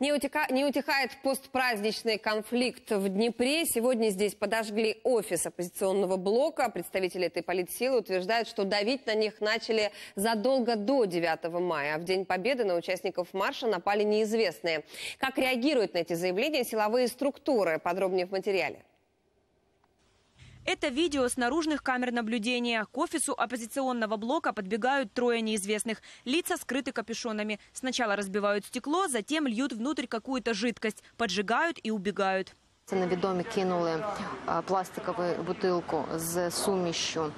Не, утека- не утихает постпраздничный конфликт в Днепре. Сегодня здесь подожгли офис оппозиционного блока. Представители этой политсилы утверждают, что давить на них начали задолго до 9 мая. А в День Победы на участников марша напали неизвестные. Как реагируют на эти заявления силовые структуры? Подробнее в материале. Это видео с наружных камер наблюдения. К офису оппозиционного блока подбегают трое неизвестных. Лица скрыты капюшонами. Сначала разбивают стекло, затем льют внутрь какую-то жидкость, поджигают и убегают. Це невідомі кинули е, пластикову бутилку з сумішю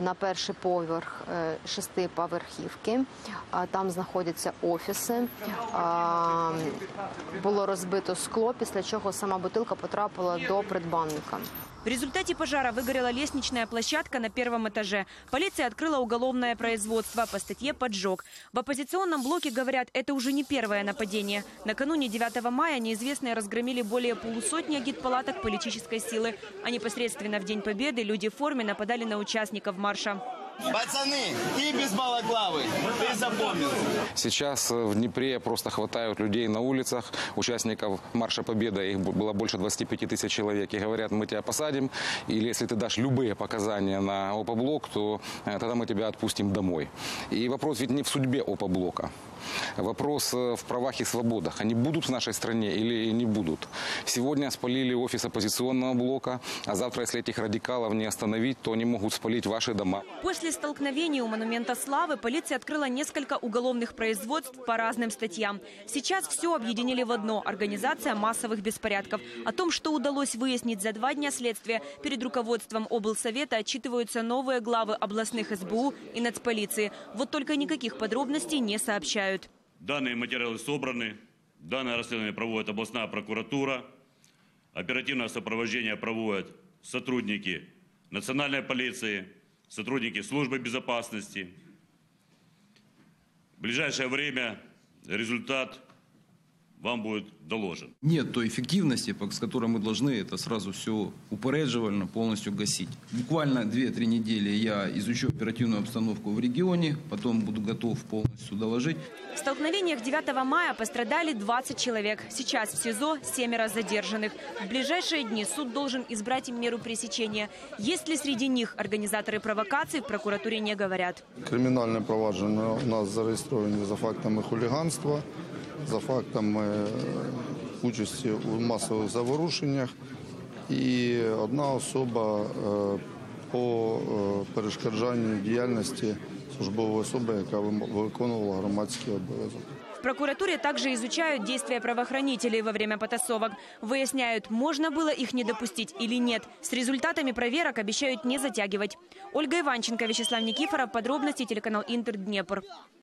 на перший поверх е, шестиповерхівки. А Там знаходяться офіси. А, Було розбито скло, після чого сама бутилка потрапила до придбанника. В результате пожара выгорела лестничная площадка на первом этаже. Полиция открыла уголовное производство по статье «Поджог». В оппозиционном блоке говорят, это уже не первое нападение. Накануне 9 мая неизвестные разгромили более полусотни агитпалаток политической силы. А непосредственно в День Победы люди в форме нападали на участников марша. Пацаны, ты без балаклавы, ты запомнил. Сейчас э, в Днепре просто хватают людей на улицах, участников Марша Победы, их было больше 25 тысяч человек, и говорят, мы тебя посадим, или если ты дашь любые показания на ОПО-блок, то э, тогда мы тебя отпустим домой. И вопрос ведь не в судьбе ОПО-блока. Вопрос э, в правах и свободах. Они будут в нашей стране или не будут? Сегодня спалили офис оппозиционного блока, а завтра, если этих радикалов не остановить, то они могут спалить ваши дома. После столкновений у Монумента Славы полиция открыла несколько уголовных производств по разным статьям. Сейчас все объединили в одно – организация массовых беспорядков. О том, что удалось выяснить за два дня следствия, перед руководством облсовета отчитываются новые главы областных СБУ и нацполиции. Вот только никаких подробностей не сообщают. Данные материалы собраны, данное расследование проводит областная прокуратура, оперативное сопровождение проводят сотрудники национальной полиции, сотрудники службы безопасности. В ближайшее время результат вам будет доложен. Нет той эффективности, по- с которой мы должны это сразу все упорядживально полностью гасить. Буквально 2-3 недели я изучу оперативную обстановку в регионе, потом буду готов полностью доложить. В столкновениях 9 мая пострадали 20 человек. Сейчас в СИЗО семеро задержанных. В ближайшие дни суд должен избрать им меру пресечения. Есть ли среди них организаторы провокаций, в прокуратуре не говорят. Кримінальне провадження у нас зареєстровані за фактами хуліганства, за фактами е, участі у масових заворушеннях. І одна особа е, по е, перешкоджанню діяльності службової особи, яка вим- виконувала громадський обов'язок. В прокуратуре также изучают действия правоохранителей во время потасовок. Выясняют, можно было их не допустить или нет. С результатами проверок обещают не затягивать. Ольга Иванченко, Вячеслав Никифоров. Подробности телеканал Интер Днепр.